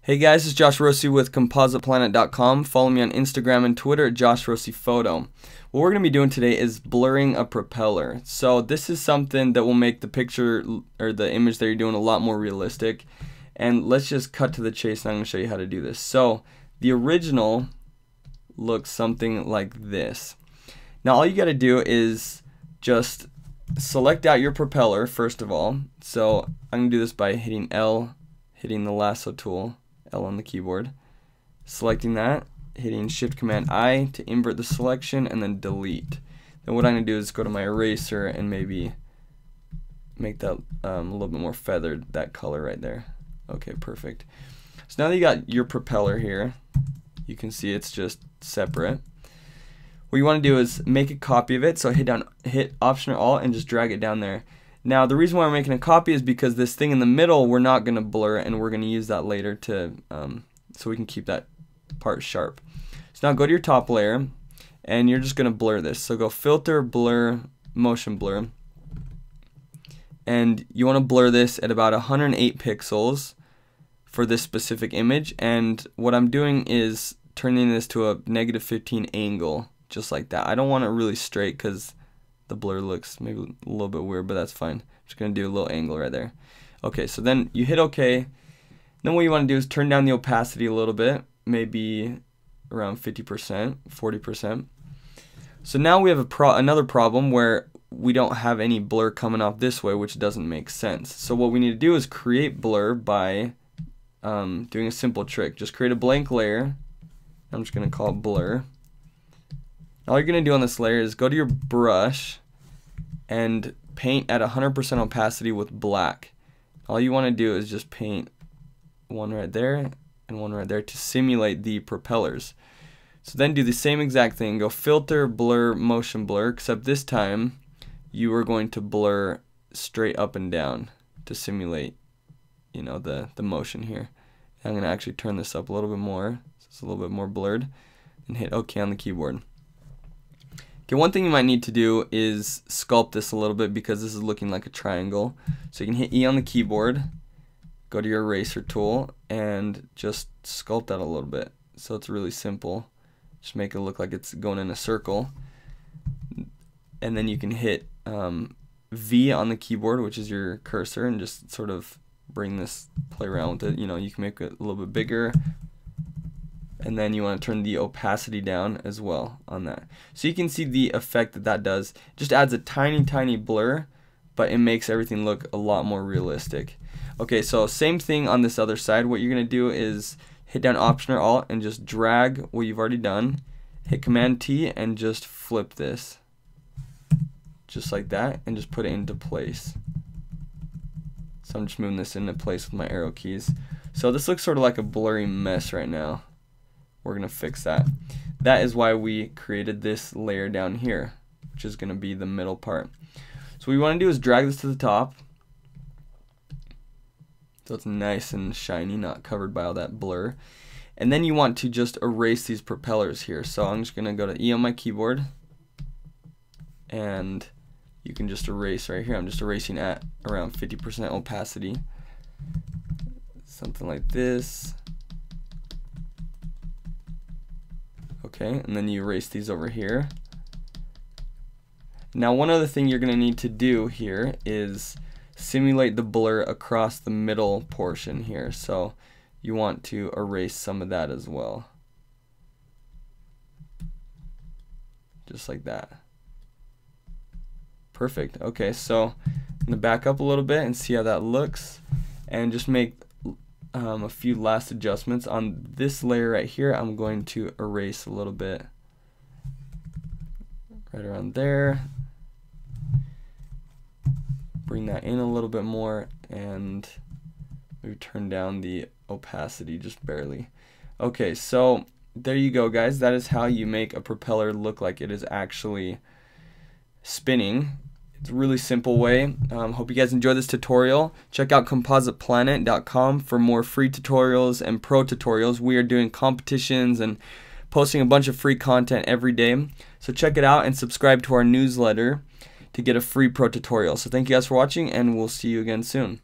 Hey guys, it's Josh Rossi with CompositePlanet.com. Follow me on Instagram and Twitter at Josh Rossi Photo. What we're going to be doing today is blurring a propeller. So this is something that will make the picture or the image that you're doing a lot more realistic. And let's just cut to the chase and I'm going to show you how to do this. So the original looks something like this. Now all you got to do is just select out your propeller first of all. So I'm going to do this by hitting L, hitting the lasso tool L on the keyboard. Selecting that, hitting Shift Command I to invert the selection and then delete. Then what I'm going to do is go to my eraser and maybe make that um, a little bit more feathered, that color right there. Okay, perfect. So now that you got your propeller here, you can see it's just separate. What you want to do is make a copy of it, so hit down, hit Option or Alt and just drag it down there. Now the reason why we're making a copy is because this thing in the middle we're not going to blur and we're going to use that later to um, so we can keep that part sharp. So now go to your top layer and you're just going to blur this. So go filter, blur, motion blur. And you want to blur this at about 108 pixels for this specific image and what I'm doing is turning this to a negative 15 angle just like that. I don't want it really straight because the blur looks maybe a little bit weird, but that's fine. Just gonna do a little angle right there. Okay, so then you hit OK. Then what you want to do is turn down the opacity a little bit, maybe around 50%, 40%. So now we have a pro another problem where we don't have any blur coming off this way, which doesn't make sense. So what we need to do is create blur by um, doing a simple trick. Just create a blank layer. I'm just to call it blur all you're going to do on this layer is go to your brush and paint at 100% opacity with black. All you want to do is just paint one right there and one right there to simulate the propellers. So then do the same exact thing. Go filter, blur, motion blur, except this time you are going to blur straight up and down to simulate, you know, the, the motion here. I'm going to actually turn this up a little bit more so it's a little bit more blurred and hit OK on the keyboard. Okay, one thing you might need to do is sculpt this a little bit because this is looking like a triangle. So you can hit E on the keyboard, go to your eraser tool, and just sculpt that a little bit. So it's really simple. Just make it look like it's going in a circle. And then you can hit um, V on the keyboard, which is your cursor, and just sort of bring this, play around with it. You know, you can make it a little bit bigger, and then you want to turn the opacity down as well on that. So you can see the effect that that does. It just adds a tiny, tiny blur, but it makes everything look a lot more realistic. Okay, so same thing on this other side. What you're going to do is hit down Option or Alt and just drag what you've already done. Hit Command T and just flip this. Just like that, and just put it into place. So I'm just moving this into place with my arrow keys. So this looks sort of like a blurry mess right now. We're going to fix that. That is why we created this layer down here, which is going to be the middle part. So what we want to do is drag this to the top. So it's nice and shiny, not covered by all that blur. And then you want to just erase these propellers here. So I'm just going to go to E on my keyboard. And you can just erase right here. I'm just erasing at around 50% opacity. Something like this. Okay, and then you erase these over here. Now one other thing you're going to need to do here is simulate the blur across the middle portion here. So you want to erase some of that as well. Just like that. Perfect. Okay, so I'm going to back up a little bit and see how that looks and just make um, a few last adjustments. On this layer right here, I'm going to erase a little bit right around there. Bring that in a little bit more and we turn down the opacity just barely. Okay, so there you go guys. That is how you make a propeller look like it is actually spinning it's a really simple way. Um, hope you guys enjoy this tutorial. Check out compositeplanet.com for more free tutorials and pro tutorials. We are doing competitions and posting a bunch of free content every day. So check it out and subscribe to our newsletter to get a free pro tutorial. So thank you guys for watching and we'll see you again soon.